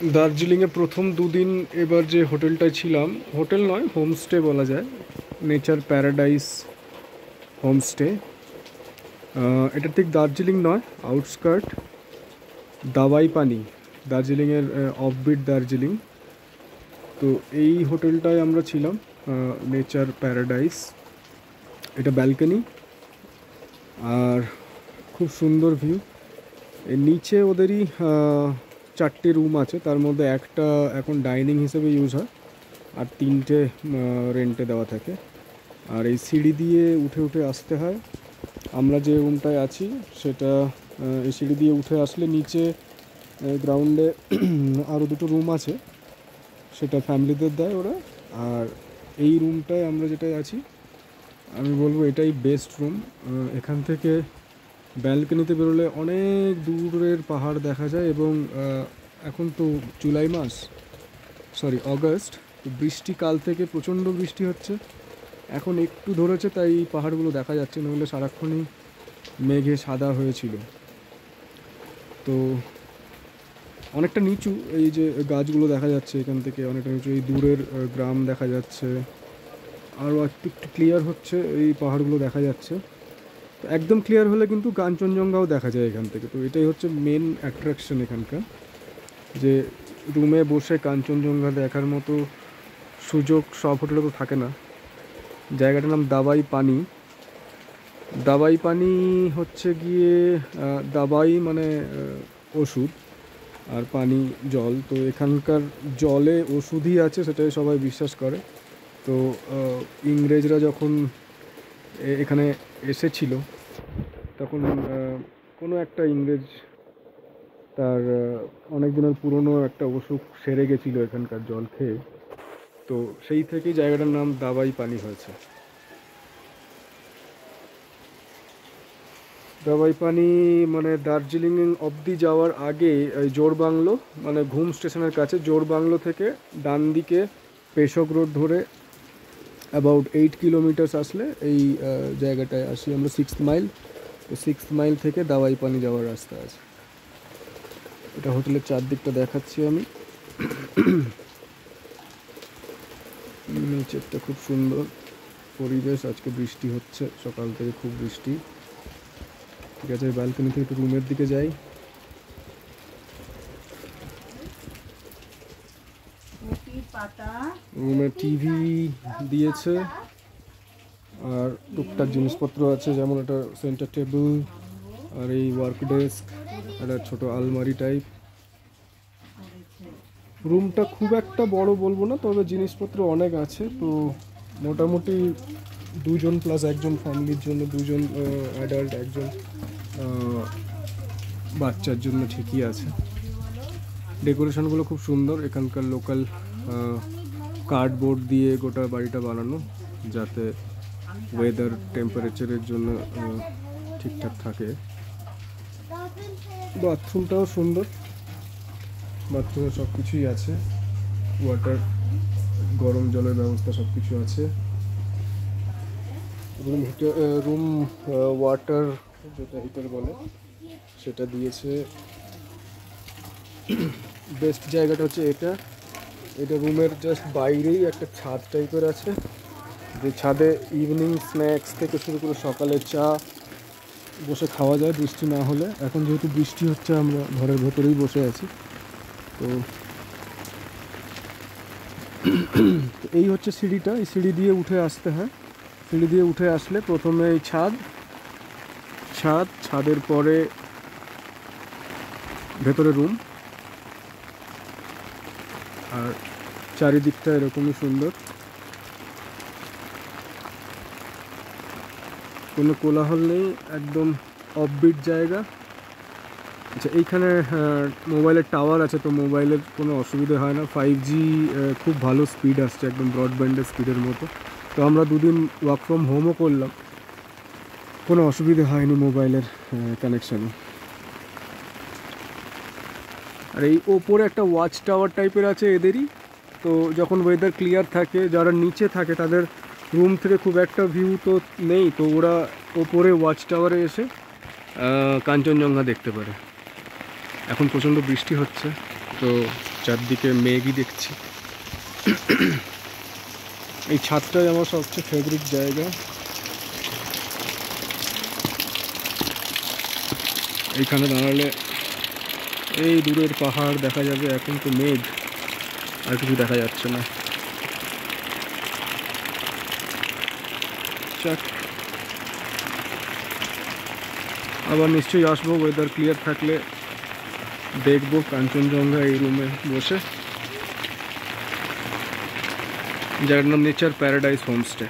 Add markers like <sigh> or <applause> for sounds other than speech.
দার্জিলিংয়ে প্রথম দুদিন এবার যে হোটেলটায় ছিলাম, হোটেল নয়, হোমস্টে বলা যায়। Nature paradise homestay. এটা ঠিক দার্জিলিং নয় আউটস্কার্ট দাবাই পানি। দার্জিলিংয়ের অফবিট দার্জিলিং। তো এই হোটেলটায় আমরা ছিলাম নেচার প্যারাডাইস এটা ব্যালকনি আর খুব সুন্দর ভিউ এর নিচে ওদেরই চারটে রুম আছে, তার মধ্যে একটা এখন ডাইনিং হিসেবে ইউজ হয়, আর তিনটে রেন্টে দেওয়া থাকে। আর এই সিঁড়ি দিয়ে উঠে উঠে আসতে হয়। আমরা যে রুমটায় আছি, সেটা এই সিঁড়ি দিয়ে উঠে আসলে নিচে গ্রাউন্ডে আরও দুটো রুম আছে। সেটা ফ্যামিলিদের দেয় ওরা। আর এই রুমটায় আমরা যেটাই আছি, আমি বলব এটাই বেস্ট রুম এখান থেকে ব্যালকনিতে বেরোলে অনেক দূরের পাহাড় দেখা যায় এবং এখন তো জুলাই মাস সরি অগস্ট, তো বৃষ্টিকাল থেকে প্রচণ্ড বৃষ্টি হচ্ছে। এখন একটু ধরেছে, তাই পাহাড়গুলো দেখা যাচ্ছে, নইলে সারাক্ষণই মেঘে সাদা হয়েছিল। তো অনেকটা নিচু এই যে গাছগুলো দেখা যাচ্ছে এখান থেকে, অনেকটা নিচু, এই দূরের গ্রাম দেখা যাচ্ছে। আরও একটু একটু ক্লিয়ার হচ্ছে এই পাহাড়গুলো দেখা যাচ্ছে। একদম ক্লিয়ার হলে কিন্তু কাঞ্চনজঙ্ঘাও দেখা যায় এখান থেকে। তো এটাই হচ্ছে মেন অ্যাট্রাকশন এখানকার। যে রুমে বসে কাঞ্চনজঙ্ঘা দেখার মতো সুযোগ সব হোটেলে তো থাকে না। জায়গাটার নাম দাবাই পানি। দাবাই পানি হচ্ছে গিয়ে দাবাই মানে ওষুধ আর পানি জল। তো এখানকার জলে ওষুধই আছে, সেটাই সবাই বিশ্বাস করে। তো ইংরেজরা যখন এখানে এসেছিল তখন কোনো একটা ইংরেজ তার অনেক দিনের পুরনো একটা অসুখ সেরে গেছিল এখানকার জল খেয়ে। তো সেই থেকেই জায়গাটার নাম দাবাই পানি হয়েছে। দাবাই পানি মানে দার্জিলিং অবধি যাওয়ার আগে জোর বাংলো মানে ঘুম স্টেশনের কাছে জোর বাংলো থেকে ডান দিকে পেশক রোড ধরে অ্যাবাউট এইট কিলোমিটার্স আসলে এই জায়গাটায় আসি আমরা সিক্স মাইল তো সিক্স মাইল থেকে দাওয়াই পানি যাওয়ার রাস্তা আছে। এটা হোটেলের চারদিকটা দেখাচ্ছি আমি। নেচারটা খুব সুন্দর পরিবেশ। আজকে বৃষ্টি হচ্ছে, সকাল থেকে খুব বৃষ্টি। ঠিক আছে ব্যালকনি থেকে একটু রুমের দিকে যাই। রুমে টিভি দিয়েছে। আর টুকটাক জিনিসপত্র আছে, যেমন একটা সেন্টার টেবিল আর এই ওয়ার্ক ডেস্ক একটা ছোট আলমারি টাইপ রুমটা খুব একটা বড় বলব না, তবে জিনিসপত্র অনেক আছে। তো মোটামুটি দুজন প্লাস একজন ফ্যামিলির জন্য, দুজন অ্যাডাল্ট একজন বাচ্চার জন্য ঠিকই আছে। ডেকোরেশনগুলো খুব সুন্দর, এখানকার লোকাল কার্ডবোর্ড দিয়ে গোটা বাড়িটা বানানো যাতে ওয়েদার টেম্পারেচারের জন্য ঠিকঠাক থাকে। বাথরুমটাও সুন্দর। বাথরুমে সব কিছুই আছে। ওয়াটার গরম জলের ব্যবস্থা সব কিছু আছে রুম হিটার রুম ওয়াটার যেটা হিটার বলে, সেটা দিয়েছে। <clears throat> বেস্ট জায়গাটা হচ্ছে এটা। এটা রুমের জাস্ট বাইরেই একটা ছাদ টাইপের আছে। যে ছাদে ইভিনিং স্ন্যাক্স থেকে শুরু করে সকালে চা, বসে খাওয়া যায় বৃষ্টি না হলে। এখন যেহেতু বৃষ্টি হচ্ছে, আমরা ঘরের ভেতরেই বসে আছি। তো <clears throat> এই হচ্ছে সিঁড়িটা। এই সিঁড়ি দিয়ে উঠে আসতে হয়। সিঁড়ি দিয়ে উঠে আসলে প্রথমে এই ছাদ। ছাদ, ছাদের পরে ভেতরে রুম। আর চারিদিকটা এরকমই সুন্দর। কোনো কোলাহল নেই, একদম অফবিট জায়গা। আচ্ছা এইখানে মোবাইলের টাওয়ার আছে, তো মোবাইলের কোনো অসুবিধা হয় না। ফাইভ জি খুব ভালো স্পিড আসছে, একদম ব্রডব্যান্ডের স্পিডের মতো। তো আমরা দুদিন ওয়ার্ক ফ্রম হোমও করলাম। কোনো অসুবিধা হয়নি মোবাইলের কানেকশানে আর এই ওপরে একটা ওয়াচ টাওয়ার টাইপের আছে এদেরই। তো যখন ওয়েদার ক্লিয়ার থাকে, যারা নিচে থাকে, তাদের রুম থেকে খুব একটা ভিউ তো নেই। তো ওরা ওপরে ওয়াচ টাওয়ারে এসে কাঞ্চনজঙ্ঘা দেখতে পারে। এখন প্রচণ্ড বৃষ্টি হচ্ছে, তো চারদিকে মেঘই দেখছি। এই ছাদটাই আমার সবচেয়ে ফেভারিট জায়গা। এইখানে দাঁড়ালে এই দূরের পাহাড় দেখা যাবে, এখন তো মেঘ, আর কিছু দেখা যাচ্ছে না। আবার নিশ্চয়ই আসব ওয়েদার ক্লিয়ার থাকলে দেখব কাঞ্চনজঙ্ঘা এই রুমে বসে। যার নাম নেচার প্যারাডাইস হোমস্টে